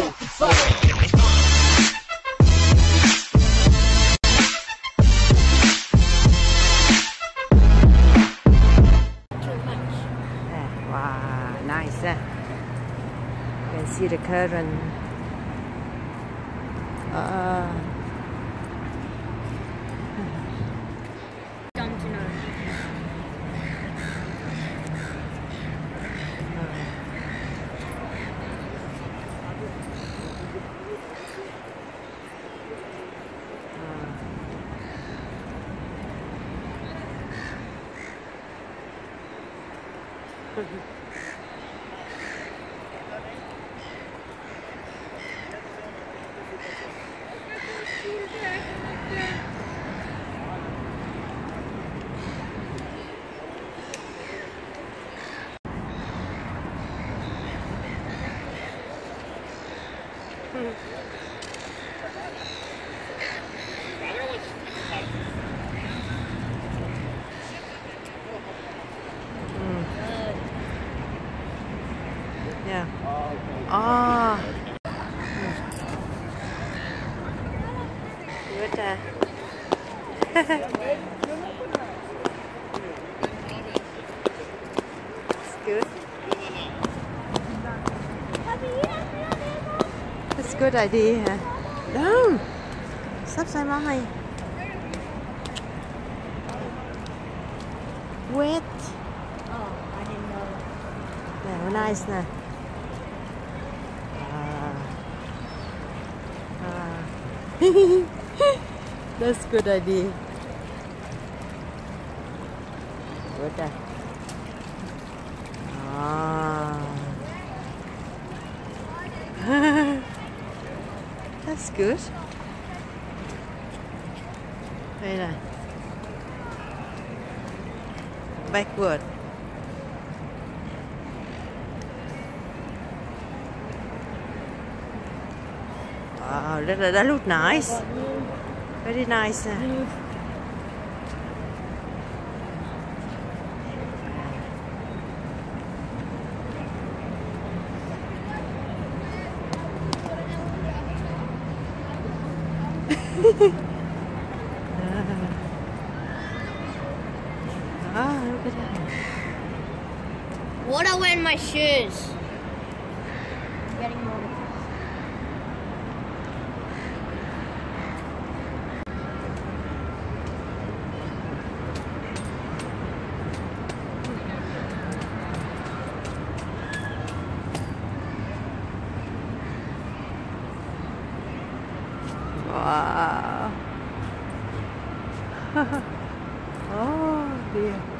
Eh, wow, nice. Eh? You can see the current. Uh, yeah. Ah, oh. Good. It's good. It's a good idea. No. Stop saying mommy. Wet. Oh, I didn't know. Yeah, nice nè. Ah. Ah. That's good idea. Good. uh. Ah. That's good. Đây này. Backward. Wow, that, that look nice. Very nice. uh. Ah, look at that. What are wearing my shoes? Wow. oh dear.